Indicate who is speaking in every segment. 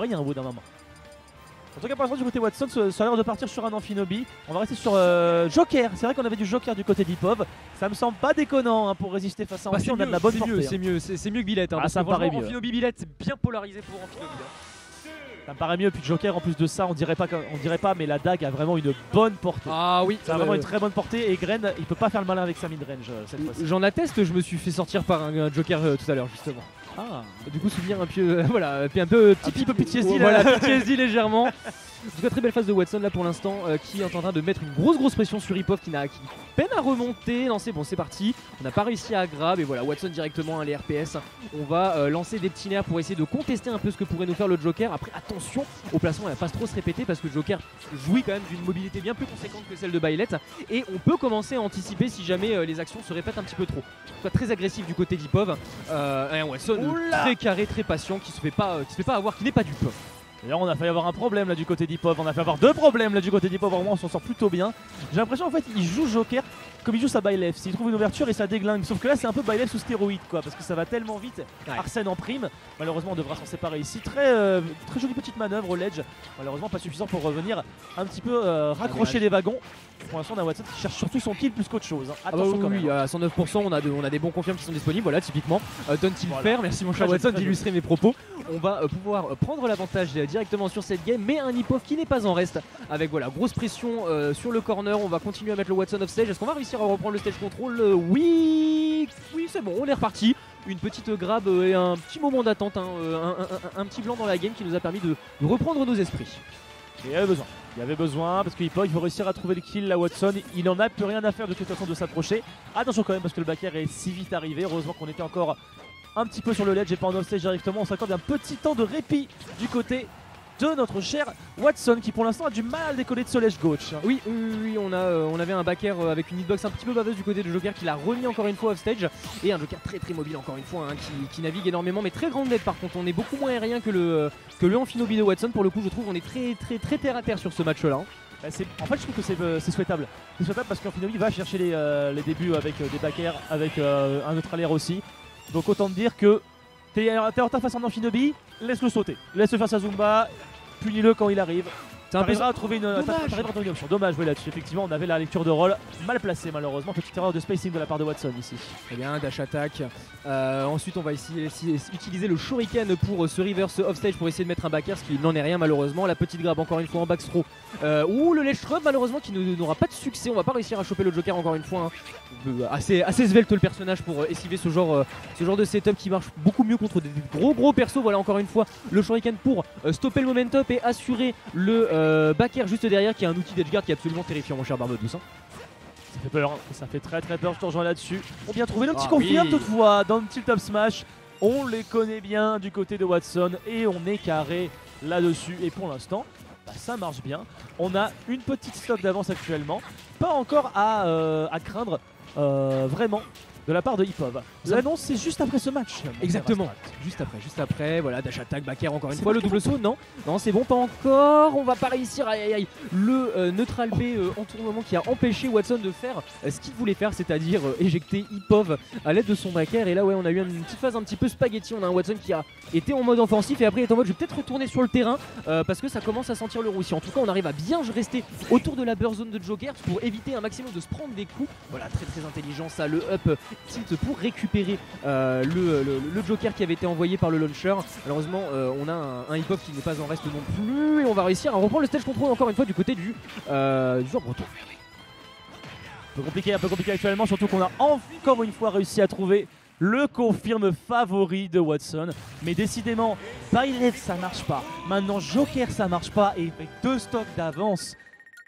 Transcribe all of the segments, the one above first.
Speaker 1: rien au bout d'un moment. En tout cas, pour l'instant, du côté Watson, ça a l'air de partir sur un Amphinobi. On va rester sur euh, Joker. C'est vrai qu'on avait du Joker du côté d'Ipov. Ça me semble pas déconnant hein, pour résister face à
Speaker 2: Bah,
Speaker 1: Amphi.
Speaker 2: c'est
Speaker 1: On a de
Speaker 2: mieux,
Speaker 1: la bonne
Speaker 2: c'est mieux,
Speaker 1: portée.
Speaker 2: c'est
Speaker 1: hein.
Speaker 2: mieux, c'est mieux que Billette. hein,
Speaker 1: Ah, ça me paraît mieux.
Speaker 2: Amphinobi Billette, c'est bien polarisé pour Amphinobi.
Speaker 1: Ça me paraît mieux. Puis Joker, en plus de ça, on dirait pas, on dirait pas, mais la dague a vraiment une bonne portée.
Speaker 2: Ah oui,
Speaker 1: Ça a vraiment une très bonne portée. Et Gren, il peut pas faire le malin avec sa mid-range euh, cette fois-ci.
Speaker 2: J'en atteste, je me suis fait sortir par un, un Joker euh, tout à l'heure justement.
Speaker 1: Ah.
Speaker 2: Du coup, souvenir un peu, euh, voilà, puis un peu petit,
Speaker 1: petit peu PTSD, là.
Speaker 2: voilà, PTSD légèrement. En tout cas, très belle phase de Watson là pour l'instant, euh, qui est en train de mettre une grosse grosse pression sur Ipov qui peine à remonter. Lancer, bon, c'est parti. On n'a pas réussi à grab et voilà, Watson directement à les RPS. On va euh, lancer des petits nerfs pour essayer de contester un peu ce que pourrait nous faire le Joker. Après, attention au placement, elle va pas trop se répéter parce que le Joker jouit quand même d'une mobilité bien plus conséquente que celle de Bailet et on peut commencer à anticiper si jamais euh, les actions se répètent un petit peu trop. Soit très agressif du côté d'Ipov. Euh, et un Watson
Speaker 1: Oula
Speaker 2: très carré, très patient, qui se fait pas, qui se fait pas avoir, qui n'est pas dupe.
Speaker 1: Là, on a failli avoir un problème là du côté d'Ipov. On a fait avoir deux problèmes là du côté d'Ipov. Vraiment, on s'en sort plutôt bien. J'ai l'impression en fait, il joue Joker comme il joue sa Bylef. S'il trouve une ouverture et ça déglingue. Sauf que là, c'est un peu Bylef sous stéroïde quoi. Parce que ça va tellement vite.
Speaker 2: Ouais.
Speaker 1: Arsène en prime. Malheureusement, on devra s'en séparer ici. Très, euh, très jolie petite manœuvre au ledge. Malheureusement, pas suffisant pour revenir un petit peu euh, raccrocher les wagons. Pour l'instant, on a Watson qui cherche surtout son kill plus qu'autre chose. hein.
Speaker 2: Ah bah
Speaker 1: Attention
Speaker 2: oui,
Speaker 1: quand
Speaker 2: oui,
Speaker 1: même.
Speaker 2: à 109%, on a, de- on a des bons confirmes qui sont disponibles, voilà, typiquement. Euh, Donne-t-il
Speaker 1: Voilà.
Speaker 2: faire Merci mon cher Watson d'illustrer mes propos. On va euh, pouvoir prendre l'avantage directement sur cette game, mais un Ipov qui n'est pas en reste. Avec voilà, grosse pression sur le corner, on va continuer à mettre le Watson off stage. Est-ce qu'on va réussir à reprendre le stage control Euh, Oui, oui, c'est bon, on est reparti. Une petite grab et un petit moment d'attente, hein, euh, un, petit blanc dans la game qui nous a permis de reprendre nos esprits.
Speaker 1: Il y avait besoin. Il y avait besoin parce qu'il peut, il réussir à trouver le kill là Watson. Il en a plus rien à faire de toute façon de s'approcher. Attention quand même parce que le back air est si vite arrivé. Heureusement qu'on était encore un petit peu sur le ledge et pas en offstage directement. On s'accorde un petit temps de répit du côté de notre cher Watson qui pour l'instant a du mal à décoller de ce ledge gauche.
Speaker 2: Oui, oui, oui, on, a, euh, on avait un backer euh, avec une hitbox un petit peu baveuse du côté de Joker qui l'a remis encore une fois off stage et un Joker très très mobile encore une fois hein, qui, qui navigue énormément mais très grande net par contre on est beaucoup moins aérien que le, euh, que le Amphinobi de Watson pour le coup je trouve on est très très très terre à terre sur ce match là.
Speaker 1: Bah, c'est- en fait je trouve que c'est euh, souhaitable. C'est souhaitable parce qu'Anfinobi va chercher les, euh, les débuts avec euh, des back air, avec un autre air aussi. Donc autant te dire que t'es en face en Amphinobi, laisse-le sauter. Laisse-le faire sa Zumba, punis-le quand il arrive. T'arriveras à trouver une,
Speaker 2: Dommage.
Speaker 1: t'arriveras à trouver une option. Dommage, oui, là-dessus. Effectivement, on avait la lecture de rôle mal placée, malheureusement. Petite erreur de spacing de la part de Watson ici.
Speaker 2: Très bien, dash attack. Euh, ensuite, on va ici, ici- utiliser le shuriken pour euh, ce reverse offstage pour essayer de mettre un backer, ce qui n'en est rien malheureusement. La petite grab encore une fois en back throw. Euh, ou le ledge malheureusement qui n'aura pas de succès. On va pas réussir à choper le Joker encore une fois. hein. Euh, assez, assez svelte le personnage pour euh, esquiver ce genre, euh, ce genre de setup qui marche beaucoup mieux contre des gros gros persos. Voilà encore une fois le shuriken pour euh, stopper le momentum et assurer le euh, backer juste derrière qui est un outil d'edgeguard qui est absolument terrifiant mon cher Barbedous. hein.
Speaker 1: Ça fait peur, ça fait très très peur. Je te rejoins là-dessus. On vient trouver le petit
Speaker 2: Ah
Speaker 1: confirme
Speaker 2: oui.
Speaker 1: toutefois dans le tilt up smash. On les connaît bien du côté de Watson et on est carré là-dessus. Et pour l'instant, bah, ça marche bien. On a une petite stock d'avance actuellement. Pas encore à, euh, à craindre euh, vraiment de la part de Hipov. L'annonce c'est juste après ce match.
Speaker 2: Exactement. Juste après, juste après, voilà, dash attack, backer encore une fois, le double saut, non, non, c'est bon, pas encore, on va pas réussir, aïe aïe aïe, le euh, neutral B euh, entournement qui a empêché Watson de faire euh, ce qu'il voulait faire, c'est-à-dire euh, éjecter Ipov à l'aide de son backer, et là ouais, on a eu une petite phase un petit peu spaghetti, on a un Watson qui a été en mode offensif, et après il est en mode je vais peut-être retourner sur le terrain, parce que ça commence à sentir le roussi, en tout cas on arrive à bien rester autour de la burst zone de Joker pour éviter un maximum de se prendre des coups, voilà, très très intelligent ça, le up tilt pour récupérer euh, le, le- le Joker qui avait été envoyé par le launcher. Malheureusement, euh, on a un, un hip-hop qui n'est pas en reste non plus et on va réussir à reprendre le stage control encore une fois du côté du, euh, du joueur breton.
Speaker 1: Un peu compliqué, un peu compliqué actuellement, surtout qu'on a encore une fois réussi à trouver le confirme favori de Watson. Mais décidément, Byleth ça marche pas. Maintenant Joker ça marche pas et avec deux stocks d'avance.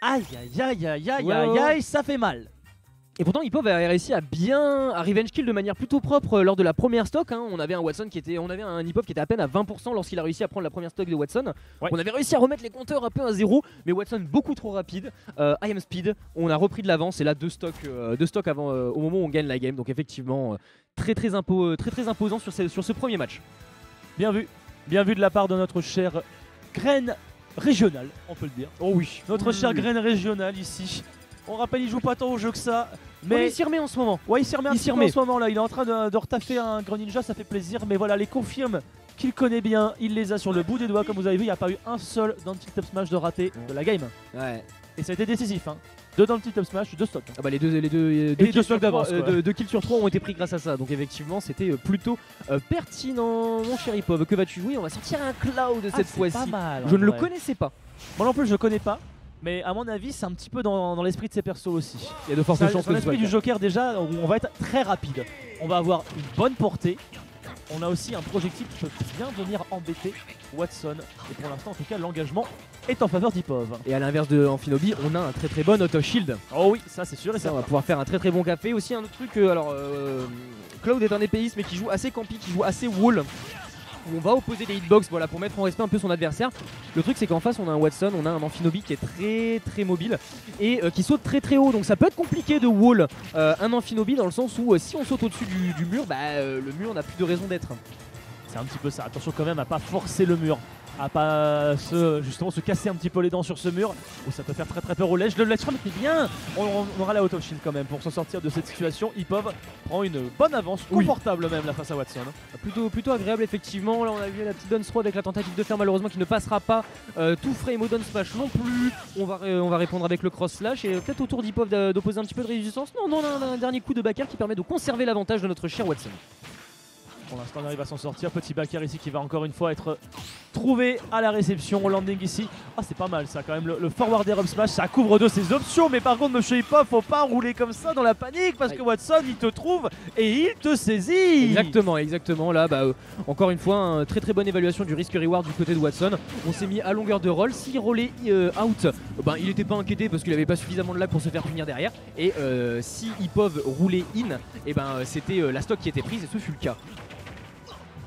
Speaker 1: Aïe aïe aïe aïe aïe aïe aïe, ça fait mal.
Speaker 2: Et pourtant, Hip-Hop a réussi à bien à revenge kill de manière plutôt propre euh, lors de la première stock. hein. On avait un Watson qui était, on avait un Hip-Hop qui était à peine à 20% lorsqu'il a réussi à prendre la première stock de Watson.
Speaker 1: Ouais.
Speaker 2: On avait réussi à remettre les compteurs un peu à zéro, mais Watson beaucoup trop rapide. Euh, I am speed. On a repris de l'avance et là deux stocks, euh, deux stocks avant, euh, au moment où on gagne la game. Donc effectivement, très très impo- très très imposant sur ce, sur ce premier match.
Speaker 1: Bien vu, bien vu de la part de notre cher graine régionale, on peut le dire.
Speaker 2: Oh oui.
Speaker 1: Notre cher graine régionale ici. On rappelle, il joue pas tant au jeu que ça,
Speaker 2: Mais il s'y remet en ce moment.
Speaker 1: Ouais, il s'y remet un
Speaker 2: Il
Speaker 1: petit
Speaker 2: s'y
Speaker 1: peu
Speaker 2: remet.
Speaker 1: en ce moment là. Il est en train de, de retaffer un Grand Ninja, ça fait plaisir. Mais voilà, les confirmes qu'il connaît bien, il les a sur le bout des doigts comme vous avez vu, il n'y a pas eu un seul dans le top smash de raté de la game.
Speaker 2: Ouais.
Speaker 1: Et ça a été décisif, hein. Deux dans le top smash, deux stocks.
Speaker 2: Ah bah les deux, les deux, deux,
Speaker 1: les
Speaker 2: kills
Speaker 1: deux
Speaker 2: sur
Speaker 1: stocks
Speaker 2: trois,
Speaker 1: d'avance,
Speaker 2: euh, deux- deux kills sur 3 ont été pris grâce à ça. Donc effectivement, c'était euh, plutôt euh, pertinent, mon cher Ipov. Que vas-tu jouer? On va sortir un cloud
Speaker 1: Ah,
Speaker 2: cette
Speaker 1: c'est
Speaker 2: fois-ci.
Speaker 1: pas mal, en
Speaker 2: Je ne le connaissais pas.
Speaker 1: Moi non plus, je le connais pas. Mais à mon avis, c'est un petit peu dans, dans l'esprit de ces persos aussi.
Speaker 2: Il y a de fortes chances que
Speaker 1: l'esprit
Speaker 2: le
Speaker 1: du. Joker, déjà, on on va être très rapide. On va avoir une bonne portée. On a aussi un projectile qui peut bien venir embêter Watson. Et pour l'instant, en tout cas, l'engagement est en faveur d'Ipov.
Speaker 2: Et à l'inverse de Amphinobi, on a un très très bon auto shield.
Speaker 1: Oh oui, ça c'est sûr et
Speaker 2: Ça, on va pouvoir faire un très très bon café. Aussi un autre truc, euh, alors euh, Cloud est un épéiste mais qui joue assez campy, qui joue assez wall. Où on va opposer des hitbox voilà, pour mettre en respect un peu son adversaire. Le truc c'est qu'en face on a un Watson, on a un Amphinobi qui est très très mobile et euh, qui saute très très haut. Donc ça peut être compliqué de wall euh, un Amphinobi dans le sens où euh, si on saute au-dessus du, du mur, bah, le mur n'a plus de raison d'être.
Speaker 1: C'est un petit peu ça. Attention quand même à pas forcer le mur. À pas se, justement se casser un petit peu les dents sur ce mur. Où ça peut faire très très peur au ledge. Le ledge mais bien on, on aura la auto shield quand même pour s'en sortir de cette situation. Ipov prend une bonne avance,
Speaker 2: Oui.
Speaker 1: confortable même là face à Watson.
Speaker 2: Plutôt, plutôt agréable effectivement. Là on a vu la petite Dance avec la tentative de faire malheureusement qui ne passera pas. Euh, tout frame au Down Smash non plus. On va, on va répondre avec le cross slash et euh, peut-être autour d'Ipov d'a- d'opposer un petit peu de résistance. Non, non, on a un dernier coup de backer qui permet de conserver l'avantage de notre cher Watson.
Speaker 1: Pour l'instant, on arrive à s'en sortir. Petit backer ici qui va encore une fois être trouvé à la réception. Au landing ici. Ah, c'est pas mal ça quand même. Le, le forward air up smash, ça couvre de ses options. Mais par contre, monsieur Hipov, faut pas rouler comme ça dans la panique parce que Watson il te trouve et il te saisit.
Speaker 2: Exactement, exactement. Là, bah, euh, encore une fois, une très très bonne évaluation du risque-reward du côté de Watson. On s'est mis à longueur de roll. S'il rollait euh, out, ben, il n'était pas inquiété parce qu'il avait pas suffisamment de lag pour se faire punir derrière. Et euh, si Ipov roulait in, et ben, euh, c'était euh, la stock qui était prise et ce fut le cas.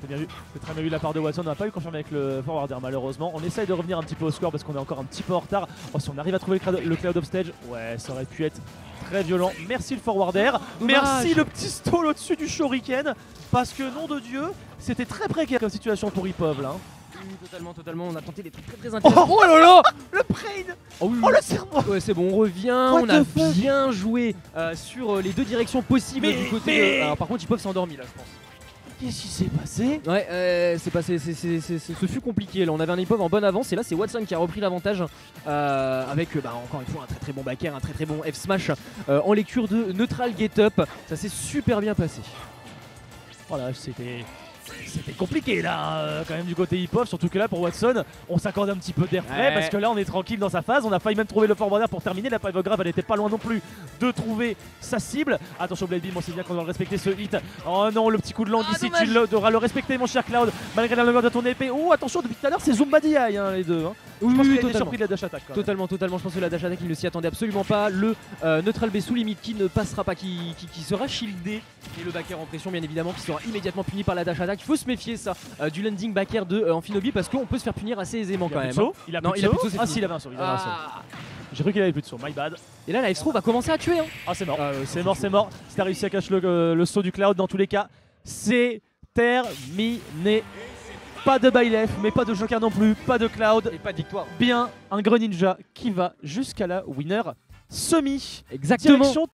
Speaker 1: C'est bien vu. C'est très bien vu de la part de Watson. On n'a pas eu confirmé avec le forward air malheureusement. On essaye de revenir un petit peu au score parce qu'on est encore un petit peu en retard. Oh, si on arrive à trouver le cloud, cloud upstage, ouais, ça aurait pu être très violent. Merci le forward air.
Speaker 2: Dommage.
Speaker 1: Merci le petit stall au-dessus du shuriken. Parce que nom de Dieu, c'était très précaire comme situation pour Ipov là. hein.
Speaker 2: Oui, totalement, totalement. On a tenté des trucs très très
Speaker 1: Oh,
Speaker 2: intéressants.
Speaker 1: oh là là Le brain
Speaker 2: Oh, oui,
Speaker 1: Oh le cerveau
Speaker 2: Ouais, c'est bon, on revient.
Speaker 1: What
Speaker 2: on a bien joué euh, sur euh, les deux directions possibles
Speaker 1: Mais-
Speaker 2: du côté.
Speaker 1: mais-
Speaker 2: de- Alors, par contre, Ipov s'est endormi là, je pense.
Speaker 1: Qu'est-ce qui s'est passé
Speaker 2: Ouais, euh, c'est passé, c'est, c'est- c'est- c'est- ce fut compliqué. Là, on avait un Ipov en bonne avance et là, c'est Watson qui a repris l'avantage euh, avec, euh, bah, encore une fois, un très très bon backer, un très très bon F smash euh, en lecture de neutral get up. Ça s'est super bien passé.
Speaker 1: Voilà, c'était. C'était compliqué là, euh, quand même du côté hip-hop, surtout que là pour Watson, on s'accorde un petit peu d'air frais
Speaker 2: Ouais.
Speaker 1: parce que là on est tranquille dans sa phase, on a failli même trouver le forward air pour terminer, la grave elle était pas loin non plus de trouver sa cible. Attention Blade Beam, on sait bien qu'on doit le respecter ce hit. Oh non, le petit coup de langue
Speaker 2: Ah,
Speaker 1: ici,
Speaker 2: dommage.
Speaker 1: tu le- devras le respecter mon cher Cloud, malgré la longueur de ton épée. Oh attention, depuis tout à l'heure c'est Zumba DI hein, les deux. Hein.
Speaker 2: Oui,
Speaker 1: Je pense
Speaker 2: oui,
Speaker 1: été
Speaker 2: totalement.
Speaker 1: surpris de la dash attack quand même.
Speaker 2: Totalement, totalement. Je pense que la dash attack, il ne s'y attendait absolument pas. Le euh, neutral B sous limite qui ne passera pas, qui, qui- qui sera shieldé. Et le backer en pression, bien évidemment, qui sera immédiatement puni par la dash attack. Il faut se méfier, ça, euh, du landing backer de euh, Amphinobi parce qu'on peut se faire punir assez aisément
Speaker 1: Il
Speaker 2: quand
Speaker 1: a plus
Speaker 2: même.
Speaker 1: de saut Il a
Speaker 2: Non,
Speaker 1: plus
Speaker 2: il
Speaker 1: de
Speaker 2: a plus de
Speaker 1: saut
Speaker 2: saut, c'est
Speaker 1: Ah si, il avait un saut, il avait un saut.
Speaker 2: Ah.
Speaker 1: J'ai cru qu'il avait plus de saut, my bad.
Speaker 2: Et là, la F-Throw va commencer à tuer. Hein.
Speaker 1: Ah c'est mort,
Speaker 2: Euh,
Speaker 1: c'est mort, c'est mort. Si t'as réussi à cacher le, le saut du cloud dans tous les cas, c'est terminé. Pas de Bylef, mais pas de Joker non plus, pas de cloud.
Speaker 2: Et pas de victoire.
Speaker 1: Bien un Greninja qui va jusqu'à la winner semi.
Speaker 2: Exactement.
Speaker 1: Direction